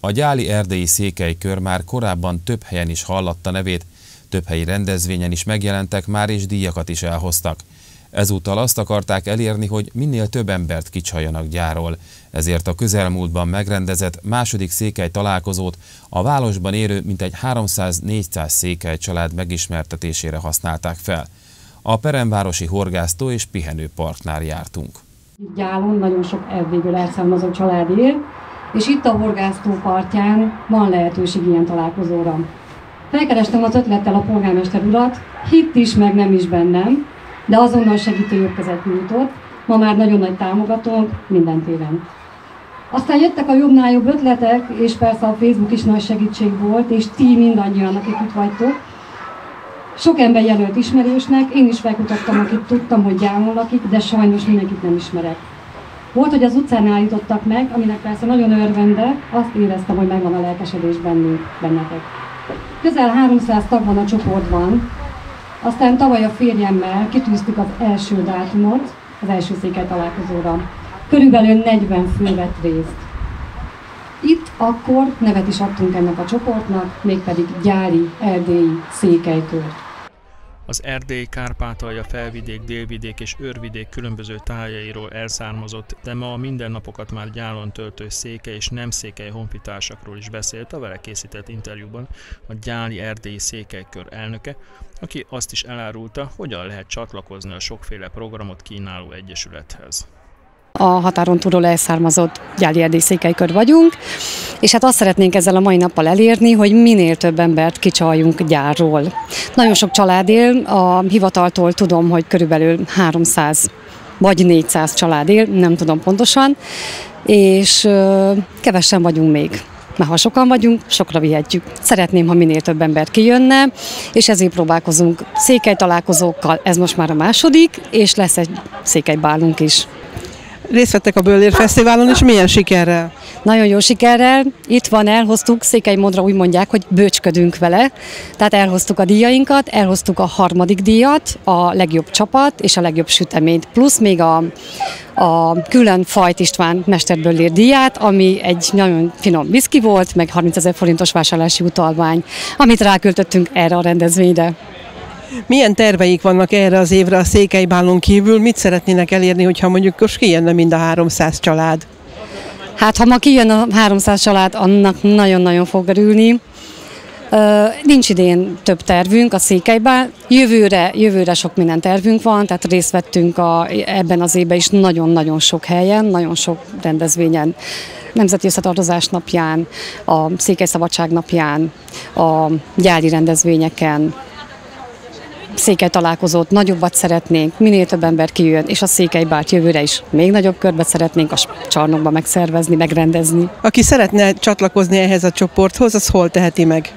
A gyáli erdélyi székelykör már korábban több helyen is hallatta nevét, több helyi rendezvényen is megjelentek már és díjakat is elhoztak. Ezúttal azt akarták elérni, hogy minél több embert kicsaljanak gyáról, ezért a közelmúltban megrendezett második székely találkozót a városban érő mintegy 300-400 székely család megismertetésére használták fel. A Peremvárosi Horgásztó és Pihenőparknál jártunk. Gyálon nagyon sok erdélyből elszármazó család él, és itt a Horgásztó partján van lehetőség ilyen találkozóra. Felkerestem az ötlettel a polgármester urat, hitt is, meg nem is bennem, de azonnal segítő jogkezet nyújtott, ma már nagyon nagy támogatónk minden téren. Aztán jöttek a jobbnál jobb ötletek, és persze a Facebook is nagy segítség volt, és ti mindannyian, akik itt vagytok. Sok ember jelölt ismerősnek, én is felkutattam, akit tudtam, hogy gyámon lakik, de sajnos mindenkit nem ismerek. Volt, hogy az utcán állítottak meg, aminek persze nagyon örvende, azt éreztem, hogy megvan a lelkesedés bennünk, bennetek. Közel 300 tag van a csoportban, aztán tavaly a férjemmel kitűztük az első dátumot, az első székely találkozóra. Körülbelül 40 fő vett részt. Itt akkor nevet is adtunk ennek a csoportnak, mégpedig gyári erdélyi székelykör. Az Erdély, Kárpátalja, Felvidék, Délvidék és Őrvidék különböző tájairól elszármazott, de ma a mindennapokat már gyálon töltő széke és nem székely honfitársakról is beszélt a vele készített interjúban a Gyáli Erdélyi Székelykör elnöke, aki azt is elárulta, hogyan lehet csatlakozni a sokféle programot kínáló egyesülethez a határon túlról elszármazott gyáli erdély székelykör vagyunk, és hát azt szeretnénk ezzel a mai nappal elérni, hogy minél több embert kicsaljunk gyárról. Nagyon sok család él, a hivataltól tudom, hogy körülbelül 300 vagy 400 család él, nem tudom pontosan, és kevesen vagyunk még. Mert ha sokan vagyunk, sokra vihetjük. Szeretném, ha minél több ember kijönne, és ezért próbálkozunk székely találkozókkal. Ez most már a második, és lesz egy székelybálunk is. Részt vettek a Böllér Fesztiválon, és milyen sikerrel? Nagyon jó sikerrel. Itt van, elhoztuk, Székely Modra úgy mondják, hogy bőcsködünk vele. Tehát elhoztuk a díjainkat, elhoztuk a harmadik díjat, a legjobb csapat és a legjobb süteményt. Plusz még a, a külön Fajt István Mesterböllér díját, ami egy nagyon finom viszki volt, meg 30 ezer forintos vásárlási utalvány, amit ráköltöttünk erre a rendezvényre. Milyen terveik vannak erre az évre a Székelybálon kívül? Mit szeretnének elérni, hogyha mondjuk most kijönne mind a 300 család? Hát ha ma kijön a 300 család, annak nagyon-nagyon fog örülni. Nincs idén több tervünk a székelyben. Jövőre, jövőre sok minden tervünk van, tehát részt vettünk a, ebben az évben is nagyon-nagyon sok helyen, nagyon sok rendezvényen. Nemzeti Összetartozás napján, a Székely Szabadság napján, a gyári rendezvényeken, székely találkozót nagyobbat szeretnénk, minél több ember kijön, és a székelybárt jövőre is még nagyobb körbe szeretnénk a csarnokba megszervezni, megrendezni. Aki szeretne csatlakozni ehhez a csoporthoz, az hol teheti meg?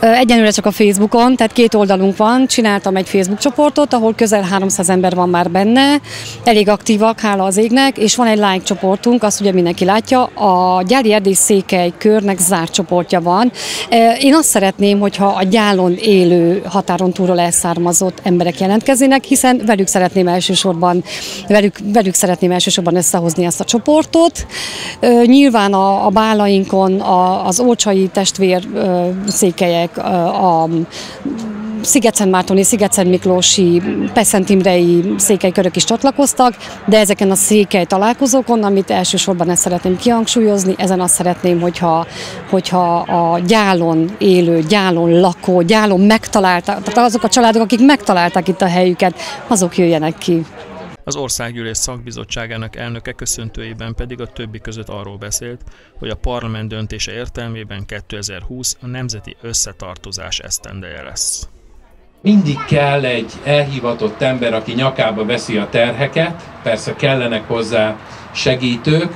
Egyenlőre csak a Facebookon, tehát két oldalunk van, csináltam egy Facebook csoportot, ahol közel 300 ember van már benne, elég aktívak, hála az égnek, és van egy like csoportunk, azt ugye mindenki látja, a Gyári Erdély Székely körnek zárt csoportja van. Én azt szeretném, hogyha a gyálon élő határon túlról elszármazott emberek jelentkeznének, hiszen velük szeretném elsősorban, velük, velük szeretném elsősorban összehozni ezt a csoportot. Nyilván a, a bálainkon a, az olcsai testvér székelyek, a Sziget-Szentmártoni, Sziget-Szent Miklósi, Peszent Imrei székelykörök is csatlakoztak, de ezeken a székely találkozókon, amit elsősorban ezt szeretném kihangsúlyozni, ezen azt szeretném, hogyha, hogyha a gyálon élő, gyálon lakó, gyálon megtalálták, tehát azok a családok, akik megtalálták itt a helyüket, azok jöjjenek ki. Az Országgyűlés szakbizottságának elnöke köszöntőjében pedig a többi között arról beszélt, hogy a parlament döntése értelmében 2020 a nemzeti összetartozás esztendeje lesz. Mindig kell egy elhivatott ember, aki nyakába veszi a terheket, persze kellenek hozzá segítők,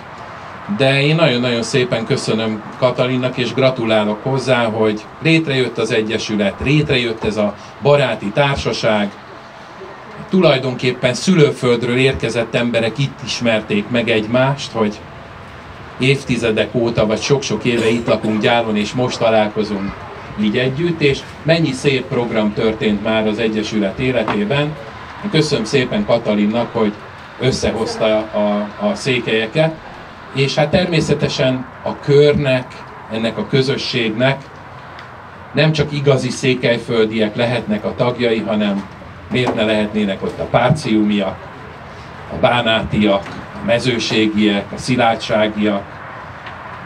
de én nagyon-nagyon szépen köszönöm Katalinnak, és gratulálok hozzá, hogy létrejött az Egyesület, létrejött ez a baráti társaság, tulajdonképpen szülőföldről érkezett emberek itt ismerték meg egymást, hogy évtizedek óta, vagy sok-sok éve itt lakunk gyáron, és most találkozunk így együtt, és mennyi szép program történt már az Egyesület életében. Köszönöm szépen Katalinnak, hogy összehozta a, a székelyeket, és hát természetesen a körnek ennek a közösségnek. Nem csak igazi székelyföldiek lehetnek a tagjai, hanem miért ne lehetnének ott a párciumiak, a bánátiak, a mezőségiek, a szilárdságiak,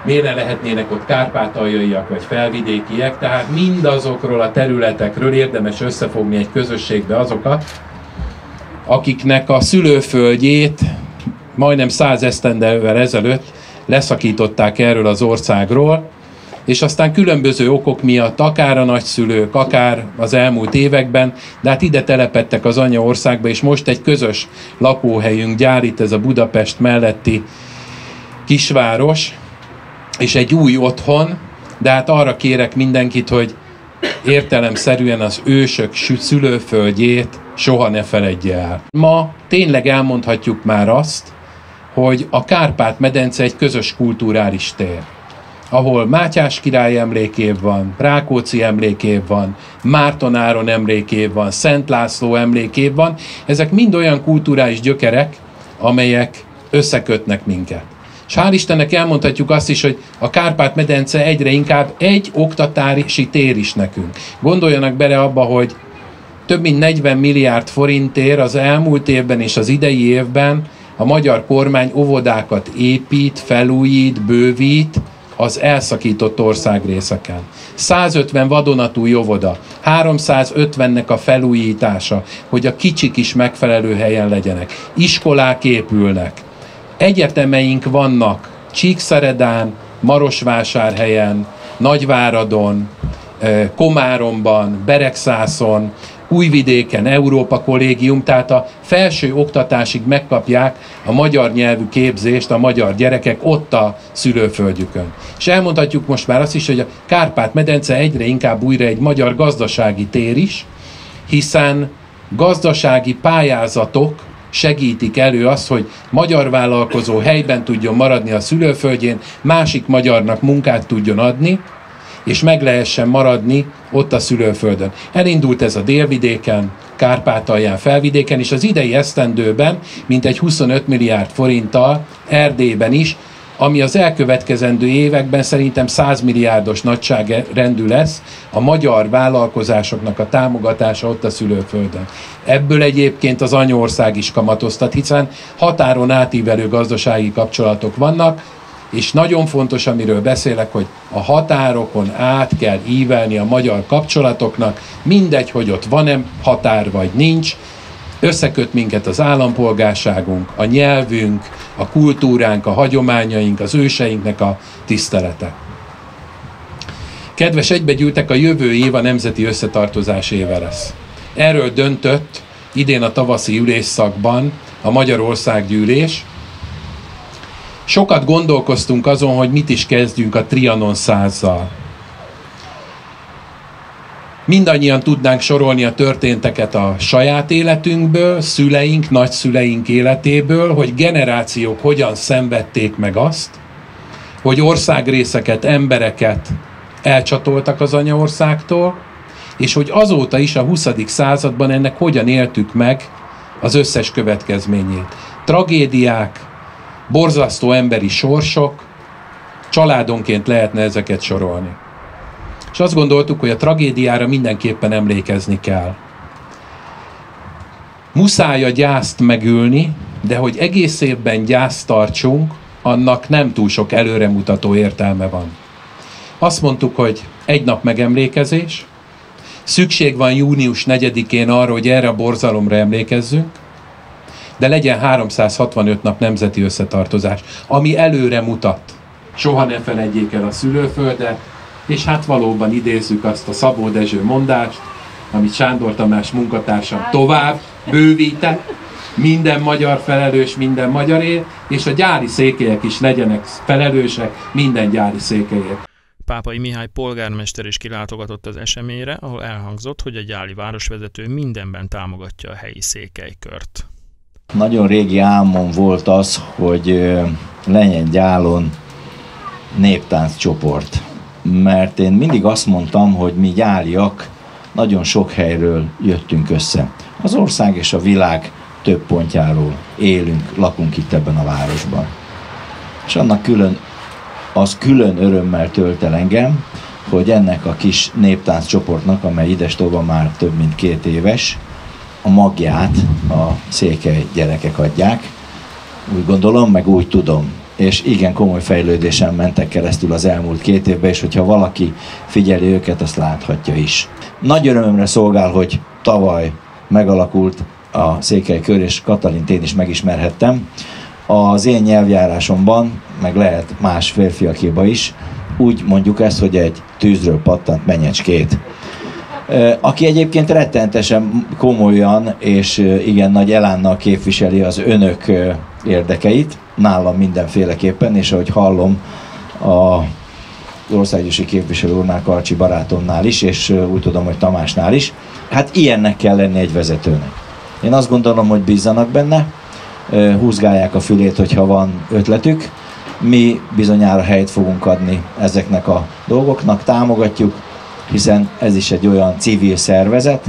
miért ne lehetnének ott kárpátaljaiak vagy felvidékiek, tehát mindazokról a területekről érdemes összefogni egy közösségbe azokat, akiknek a szülőföldjét majdnem száz esztendevel ezelőtt leszakították erről az országról, és aztán különböző okok miatt, akár a nagyszülők, akár az elmúlt években, de hát ide telepettek az anyaországba, és most egy közös lakóhelyünk gyár, itt ez a Budapest melletti kisváros, és egy új otthon, de hát arra kérek mindenkit, hogy értelemszerűen az ősök szülőföldjét soha ne feledje el. Ma tényleg elmondhatjuk már azt, hogy a Kárpát-medence egy közös kulturális tér ahol Mátyás király emlékév van, Rákóczi emlékév van, Márton Áron emlékév van, Szent László emlékév van. Ezek mind olyan kulturális gyökerek, amelyek összekötnek minket. És hál' Istennek elmondhatjuk azt is, hogy a Kárpát-medence egyre inkább egy oktatási tér is nekünk. Gondoljanak bele abba, hogy több mint 40 milliárd forintért az elmúlt évben és az idei évben a magyar kormány óvodákat épít, felújít, bővít, az elszakított országrészeken. 150 vadonatúj óvoda, 350-nek a felújítása, hogy a kicsik is megfelelő helyen legyenek. Iskolák épülnek. Egyetemeink vannak Csíkszeredán, Marosvásárhelyen, Nagyváradon, eh, Komáromban, Beregszászon, Újvidéken, Európa Kollégium, tehát a felső oktatásig megkapják a magyar nyelvű képzést a magyar gyerekek ott a szülőföldjükön. És elmondhatjuk most már azt is, hogy a Kárpát-medence egyre inkább újra egy magyar gazdasági tér is, hiszen gazdasági pályázatok segítik elő azt, hogy magyar vállalkozó helyben tudjon maradni a szülőföldjén, másik magyarnak munkát tudjon adni, és meg lehessen maradni ott a szülőföldön. Elindult ez a délvidéken, Kárpátalján, felvidéken, és az idei esztendőben mintegy 25 milliárd forinttal Erdélyben is, ami az elkövetkezendő években szerintem 100 milliárdos nagyságrendű lesz a magyar vállalkozásoknak a támogatása ott a szülőföldön. Ebből egyébként az anyország is kamatoztat, hiszen határon átívelő gazdasági kapcsolatok vannak, és nagyon fontos, amiről beszélek, hogy a határokon át kell ívelni a magyar kapcsolatoknak, mindegy, hogy ott van-e határ vagy nincs, összeköt minket az állampolgárságunk, a nyelvünk, a kultúránk, a hagyományaink, az őseinknek a tisztelete. Kedves egybegyűltek, a jövő év a Nemzeti Összetartozás éve lesz. Erről döntött idén a tavaszi ülésszakban a Magyarország gyűlés, Sokat gondolkoztunk azon, hogy mit is kezdjünk a Trianon százzal. Mindannyian tudnánk sorolni a történteket a saját életünkből, szüleink, nagyszüleink életéből, hogy generációk hogyan szenvedték meg azt, hogy országrészeket, embereket elcsatoltak az anyaországtól, és hogy azóta is a 20. században ennek hogyan éltük meg az összes következményét. Tragédiák, borzasztó emberi sorsok, családonként lehetne ezeket sorolni. És azt gondoltuk, hogy a tragédiára mindenképpen emlékezni kell. Muszáj a gyászt megülni, de hogy egész évben gyászt tartsunk, annak nem túl sok előremutató értelme van. Azt mondtuk, hogy egy nap megemlékezés, szükség van június 4-én arra, hogy erre a borzalomra emlékezzünk, de legyen 365 nap nemzeti összetartozás, ami előre mutat. Soha ne felejtjék el a szülőföldet, és hát valóban idézzük azt a Szabó Dezső mondást, amit Sándor Tamás munkatársam tovább bővített, minden magyar felelős, minden magyarért, és a gyári székelyek is legyenek felelősek minden gyári székelyért. Pápai Mihály polgármester is kilátogatott az eseményre, ahol elhangzott, hogy a gyáli városvezető mindenben támogatja a helyi székelykört. Nagyon régi álmom volt az, hogy legyen gyálon néptánc csoport. Mert én mindig azt mondtam, hogy mi gyáliak nagyon sok helyről jöttünk össze. Az ország és a világ több pontjáról élünk, lakunk itt ebben a városban. És annak külön az külön örömmel tölt el engem, hogy ennek a kis néptánc csoportnak, amely idestova már több mint két éves, a magját a székely gyerekek adják. Úgy gondolom, meg úgy tudom. És igen komoly fejlődésen mentek keresztül az elmúlt két évben, és hogyha valaki figyeli őket, azt láthatja is. Nagy örömömre szolgál, hogy tavaly megalakult a Székely Kör, és Katalint én is megismerhettem. Az én nyelvjárásomban, meg lehet más férfiakéba is, úgy mondjuk ezt, hogy egy tűzről pattant menyecskét. Aki egyébként rettenetesen komolyan és igen nagy elánnal képviseli az önök érdekeit, nálam mindenféleképpen, és ahogy hallom a országgyűlési képviselő úrnál, Karcsi barátomnál is, és úgy tudom, hogy Tamásnál is. Hát ilyennek kell lenni egy vezetőnek. Én azt gondolom, hogy bízzanak benne, húzgálják a fülét, hogyha van ötletük. Mi bizonyára helyt fogunk adni ezeknek a dolgoknak, támogatjuk, hiszen ez is egy olyan civil szervezet,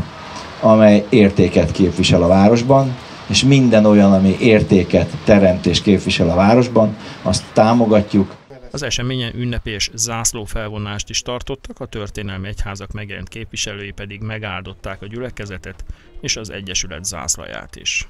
amely értéket képvisel a városban, és minden olyan, ami értéket teremt és képvisel a városban, azt támogatjuk. Az eseményen ünnepés zászlófelvonást is tartottak, a történelmi egyházak megjelent képviselői pedig megáldották a gyülekezetet és az Egyesület zászlaját is.